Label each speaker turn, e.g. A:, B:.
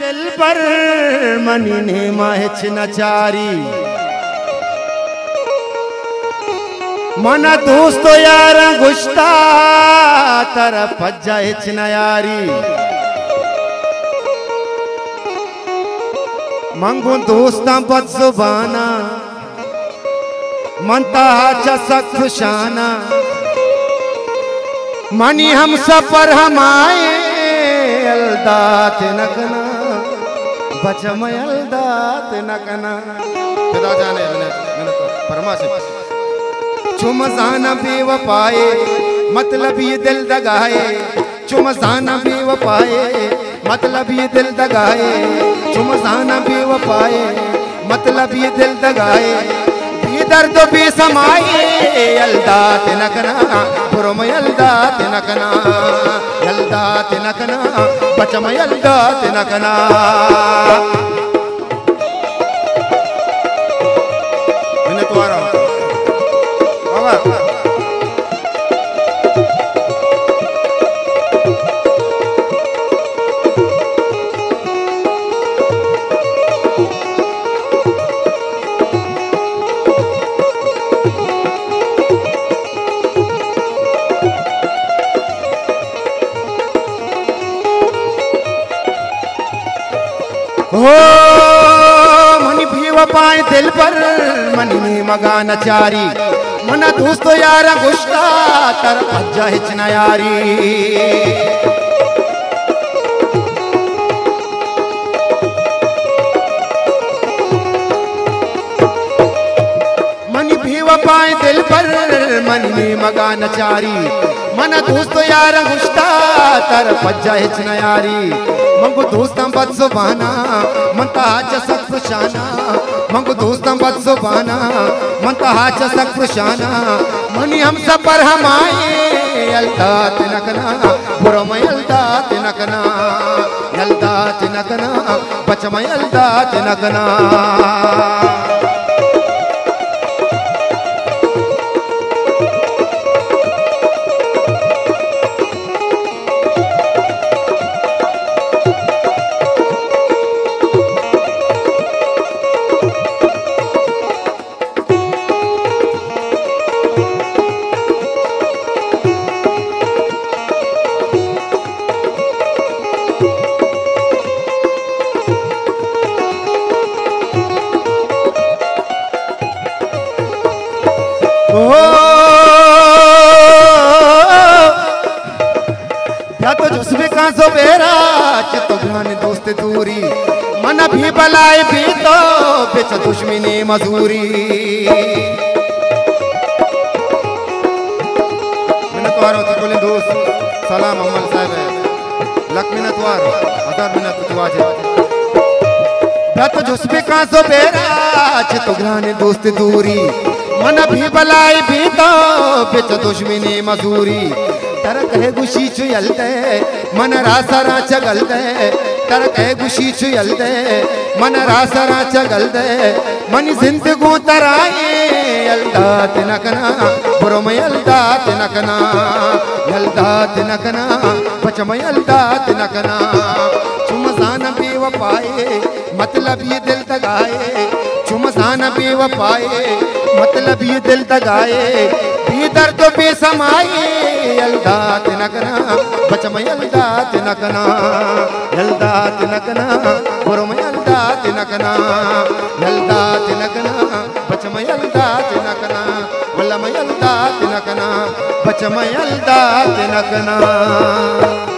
A: दिल पर मनी ने माहिच नचारी। मन दोस्त यार, गुश्ता, तरफ़ हिच नयारी मंगू दोस्तां बद जुबाना, मनता चसक खुशाना। मनी हम सफ़र हम आए अलदात नकना। अलदात नकना
B: फिदा जाने मैंने मैंने तो परमा से
A: चुमजाना बेवफाए मतलब ये दिल दगाए। चुमजाना बेवफाए मतलब ये दिल दगाए। चुमजाना बेवफाए मतलब ये दिल दगाए। भी दर्द भी समाए यलदात नकना पुरम यलदात नकना यलदात नकना बचम यलदात नकना
B: हो,
A: मनी भी वपाए दिल पर, मन में मगा नचारी मन दोस्तो यार गुस्ता तर अज्जा हिचना यारी। वपाए दिल पर, मन में मगा नचारी मन दोस्तो यार गुस्ता तर पज्जा हिचना यारी। मंगू दोस्तां बद सुबाना मनता चसक खुशाना, मंगू दोस्तां बद सुबाना मनता चसक खुशाना। मनी हम सब पर हम आए तिनकना नकना पुरम अलता तिनकना अलता तिनकना बचम अलता नकना या तो जुस्बे का सो बेरा चितो घान दोस्त दूरी। मन भी बलाए भी तो बेच दुश्मनी मजूरी।
B: मैंने तो आ रहा बोले दोस्त, सलाम अमल साहब है। लक मिनट वार हज़ार तो आज
A: या तो जुस्बे का सो बेरा चितो घान दोस्त दूरी। मन भी बलाए भी तो बेच दुश्मनी मजूरी। तरक है गुशी चुयलते मन रासरा चगलते तरक है गुशी चुयलते मन रासरा चगलते मन जिंदगो तराए यलदात नकना पुरम यलदात नकना यलदात नकना बचम यलदात नकना चुमसान बेवफाए मतलब ये दिल तगाए। चुमसान बेवफाए मतलब ये दिल तगाए भी दर्द पे समाए यलदात नकना बचम यलदात नकना यलदात नकना पुरम यलदात नकना यलदात नकना बचम यलदात नकना वलम यलदात नकना बचम यलदात नकना